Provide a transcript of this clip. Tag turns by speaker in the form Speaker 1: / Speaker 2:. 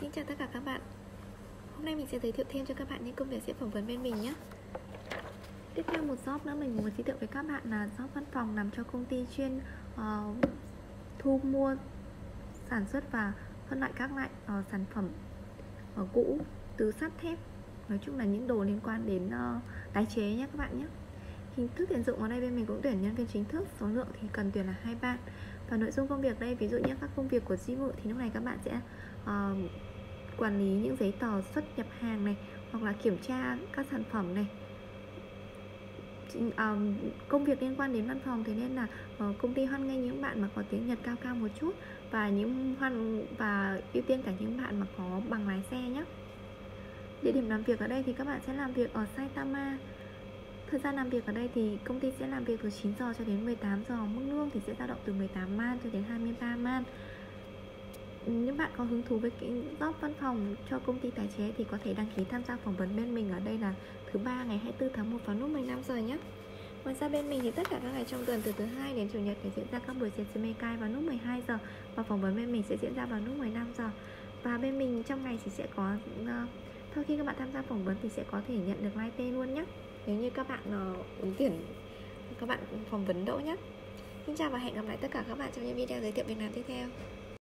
Speaker 1: Xin chào tất cả các bạn. Hôm nay mình sẽ giới thiệu thêm cho các bạn những công việc sẽ phỏng vấn bên mình nhé. Tiếp theo một job nữa mình muốn giới thiệu với các bạn là job văn phòng nằm cho công ty chuyên uh, thu mua sản xuất và phân loại các loại uh, sản phẩm uh, cũ từ sắt thép. Nói chung là những đồ liên quan đến uh, tái chế nhé các bạn nhé hình thức tuyển dụng ở đây bên mình cũng tuyển nhân viên chính thức số lượng thì cần tuyển là hai bạn. Và nội dung công việc đây ví dụ như các công việc của di vụ thì lúc này các bạn sẽ uh, quản lý những giấy tờ xuất nhập hàng này hoặc là kiểm tra các sản phẩm này. Um, công việc liên quan đến văn phòng thế nên là uh, công ty hoan nghênh những bạn mà có tiếng Nhật cao cao một chút và những hoan và ưu tiên cả những bạn mà có bằng lái xe nhé địa điểm làm việc ở đây thì các bạn sẽ làm việc ở Saitama. Thời gian làm việc ở đây thì công ty sẽ làm việc từ 9 giờ cho đến 18 giờ Mức lương thì sẽ dao động từ 18 man cho đến 23 man. Nếu bạn có hứng thú với cái job văn phòng cho công ty tài chế Thì có thể đăng ký tham gia phỏng vấn bên mình ở đây là thứ ba ngày 24 tháng 1 vào lúc 15 giờ nhé. Ngoài ra bên mình thì tất cả các ngày trong tuần từ thứ hai đến chủ nhật để diễn ra các buổi CCMK vào lúc 12 giờ và phỏng vấn bên mình sẽ diễn ra vào lúc 15 giờ. Và bên mình trong ngày thì sẽ có uh, sau khi các bạn tham gia phỏng vấn thì sẽ có thể nhận được like tên luôn nhé nếu như các bạn ờ, uh, ứng tuyển các bạn phỏng vấn đỗ nhé Xin chào và hẹn gặp lại tất cả các bạn trong những video giới thiệu việc làm tiếp theo.